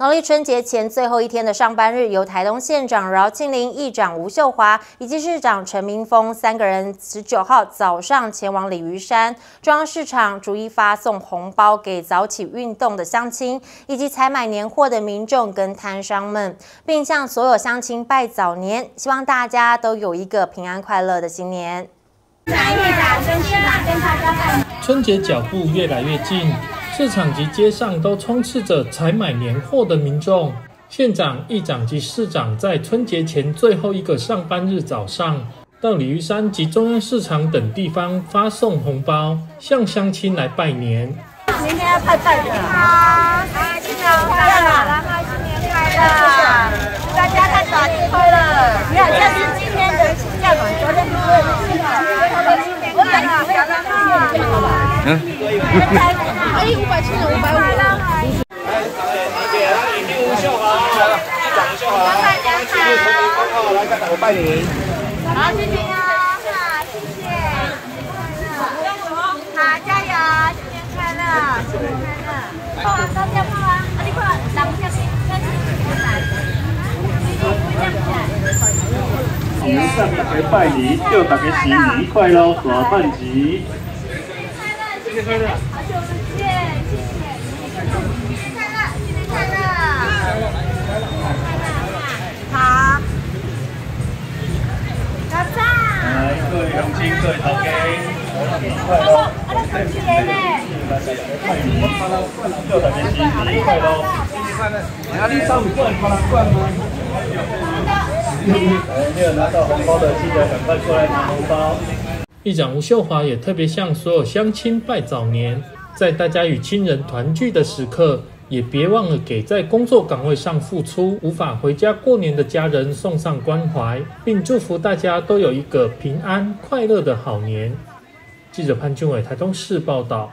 农历春节前最后一天的上班日，由台东县长饶庆林、议长吴秀华以及市长陈明峰三个人，十九号早上前往鲤鱼山中央市场，逐一发送红包给早起运动的乡亲，以及采买年货的民众跟摊商们，并向所有乡亲拜早年，希望大家都有一个平安快乐的新年。春节脚步越来越近。市场及街上都充斥着采买年货的民众。县长、议长及市长在春节前最后一个上班日早上，到鲤鱼山及中央市场等地方发送红包，向乡亲来拜年。明天要拜拜的。好，新年快乐，然后新年快乐，大家太早进快乐。你好，这是今天的价嘛？昨天不是新年，新年快乐，新五百七十五百五。来，姐，来，李吴秀华，一掌吴秀华，大家好，来，看我拜年。好，谢谢，好，加油，新年快乐，新年快乐。泡啊，高脚泡啊，啊，你快，打不下去，下去，来。年上大家拜年，祝大家新年快乐，大饭吉。新年快乐，新年快乐。各位乡亲，各位头家，新年快乐！新年呢？祝大家新年快乐！新年快乐！啊，你上午过来拿罐吗？没有拿到红包的，记得赶快过来拿红包。议长吴秀华也特别向所有乡亲拜早年，在大家与亲人团聚的时刻。也别忘了给在工作岗位上付出、无法回家过年的家人送上关怀，并祝福大家都有一个平安快乐的好年。记者潘俊伟台东市报道。